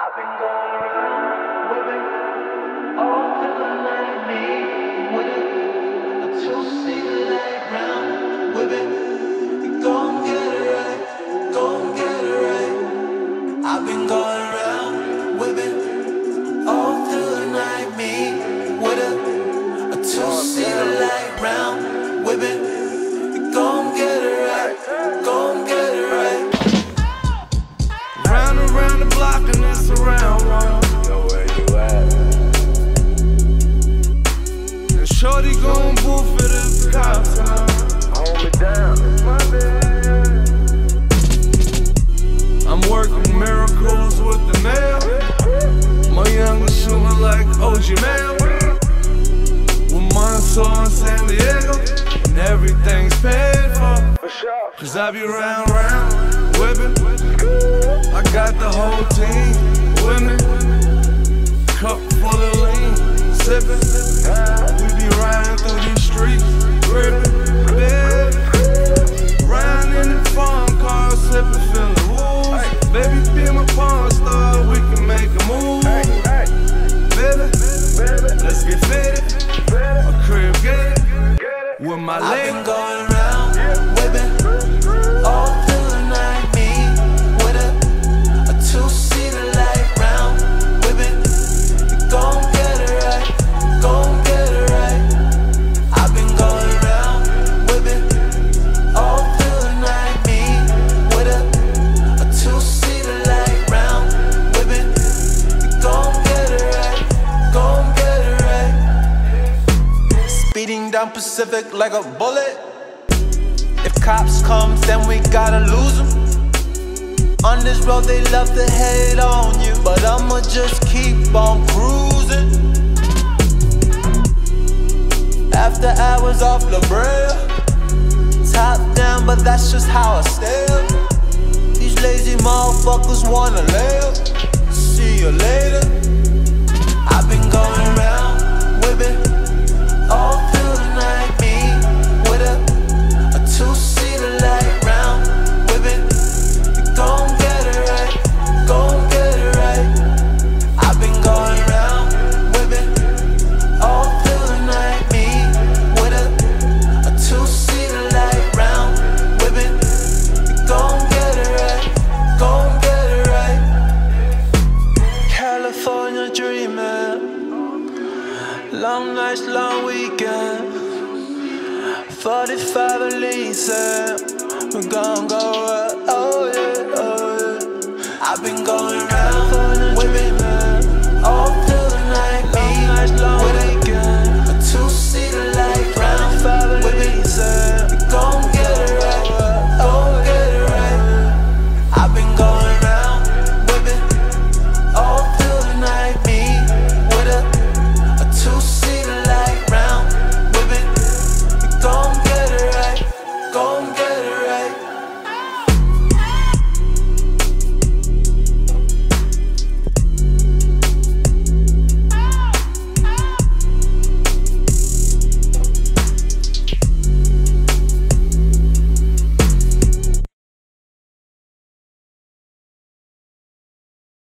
I've been going around women all feeling like me with a, a two-seater light block and it's around one. Know where you at? And Shorty gon' boof it if the cops come. Hold me down. It's my bad. I'm working miracles with the mail. My youngest shooting like OG Mail. With Monsoor in San Diego. And everything's paid for. For sure. Cause I be round, round, whipping. I got the whole team with me. Cup full of lean, sipping. We be riding through these streets, ripping, baby. Riding in the farm car, sipping, feeling woo. Baby, be my pawn star, we can make a move. Baby, baby, let's get fitted. A crib get it with my I've down Pacific like a bullet. If cops come, then we gotta lose them. On this road, they love to hate on you, but I'ma just keep on cruising. After hours off La Brea, top down, but that's just how I stay. These lazy motherfuckers wanna live. See you later. I've been going around women Long nights, long weekends. 45 Elise. We're gonna go,